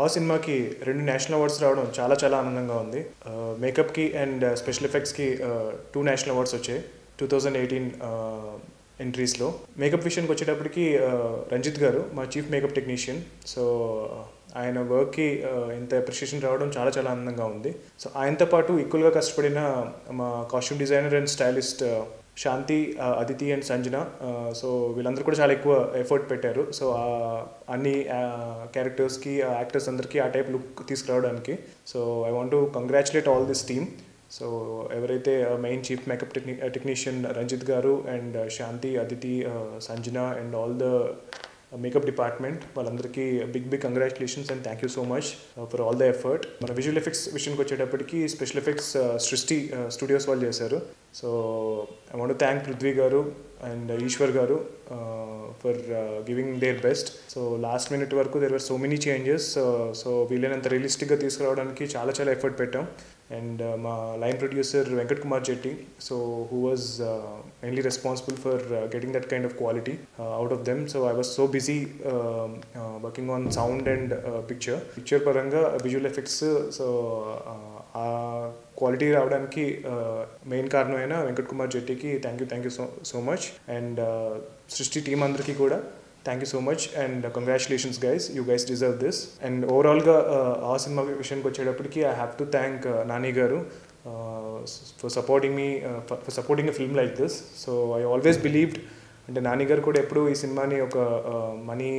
ఆ సినిమాకి రెండు నేషనల్ అవార్డ్స్ రావడం చాలా చాలా ఆనందంగా ఉంది. మేకప్కి అండ్ స్పెషల్ ఎఫెక్ట్స్కి టూ నేషనల్ అవార్డ్స్ వచ్చాయి టూ థౌజండ్ ఎయిటీన్ ఎంట్రీస్లో. మేకప్ విషయానికి వచ్చేటప్పటికి రంజిత్ గారు మా చీఫ్ మేకప్ టెక్నీషియన్. సో ఆయన వర్క్కి ఇంత అప్రిషియేషన్ రావడం చాలా చాలా ఆనందంగా ఉంది. సో ఆయనతో పాటు ఈక్వల్గా కష్టపడిన మా costume designer and stylist Shanti Aditi and Sanjana so వీళ్ళందరూ కూడా చాలా ఎక్కువ ఎఫర్ట్ పెట్టారు. సో అన్ని క్యారెక్టర్స్కి యాక్టర్స్ అందరికీ ఆ టైప్ లుక్ తీసుకురావడానికి. So I want to congratulate all this team so ఎవరైతే main chief makeup techni technician Ranjith garu and Shanti Aditi Sanjana and all the makeup department వాళ్ళందరికీ big big congratulations and thank you so much for all the effort మన visual effects విషయానికి వచ్చేటప్పటికి special effects Srishti studios వాళ్ళు చేశారు. So I want thank Prithvi garu and Eshwar garu for giving their best so last minute వరకు there were so many changes so వీలైనంత రియలిస్టిక్గా తీసుకురావడానికి చాలా చాలా ఎఫర్ట్ పెట్టాం. అండ్ మా line producer Venkat Kumar Jetty so who was mainly responsible for getting that kind of quality out of them so I was so busy working on sound and picture picture పరంగా visual effects so ఆ quality రావడానికి main కారణం అయిన Venkat Kumar జెట్టికి thank you thank you so so much and Srishti team అందరికీ కూడా thank you so much and congratulations guys you guys deserve this and ఓవరాల్గా ఆ cinema విషయానికి వచ్చేటప్పటికి I have to thank Nani garu for supporting me for supporting a film like this so I always believed అంటే నాని గారు కూడా ఎప్పుడు ఈ సినిమాని ఒక మనీ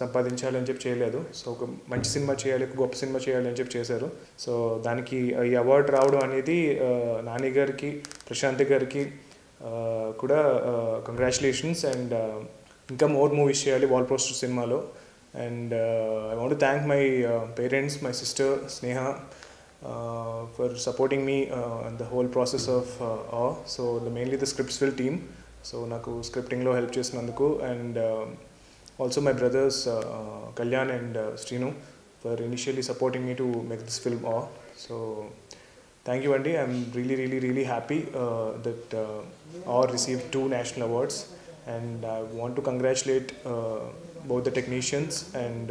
సంపాదించాలని చెప్పి చేయలేదు. సో ఒక మంచి సినిమా చేయాలి ఒక గొప్ప సినిమా చేయాలి అని చెప్పి చేశారు. సో దానికి ఈ అవార్డు రావడం అనేది నాని గారికి ప్రశాంత్ గారికి కూడా కంగ్రాచులేషన్స్ అండ్ ఇంకా మోర్ మూవీస్ చేయాలి వాల్ పోస్టర్ సినిమాలో. And I want thank my parents my sister Sneha for supporting me the whole process of ఆ so the mainly the scripts will team so నాకు స్క్రిప్టింగ్లో హెల్ప్ చేసినందుకు. And also my brothers uh, Kalyan and uh, Srinu for initially supporting me to make this film all. So thank you Andy, I'm really really really happy uh, that uh, received two national awards and I want to congratulate uh, both the technicians and